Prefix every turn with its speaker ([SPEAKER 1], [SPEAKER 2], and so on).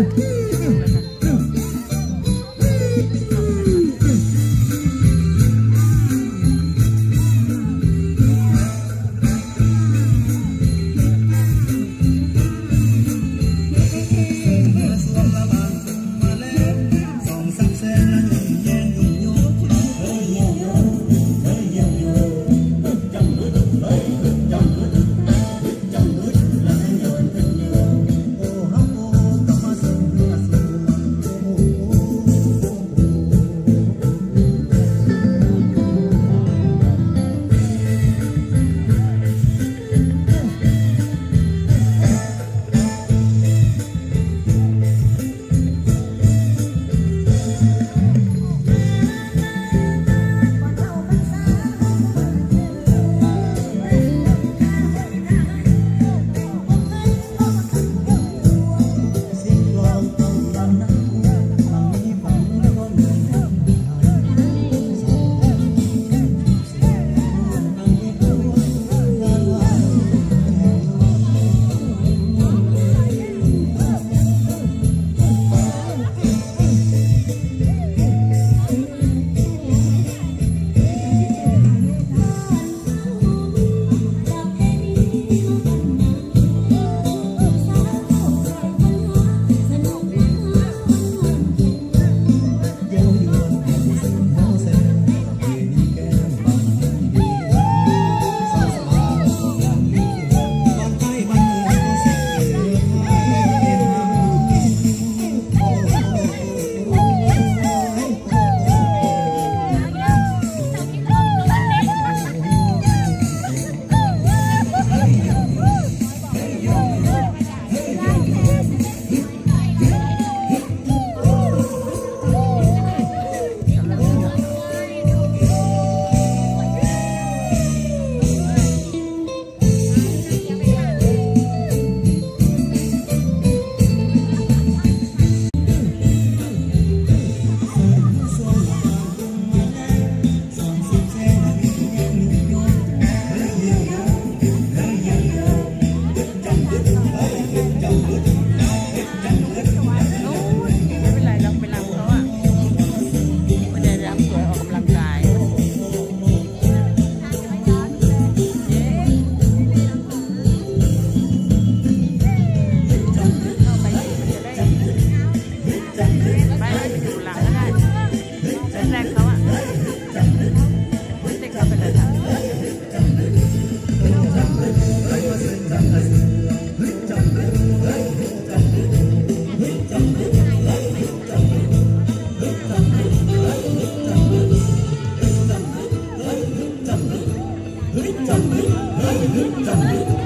[SPEAKER 1] Yeah.
[SPEAKER 2] 자, 네,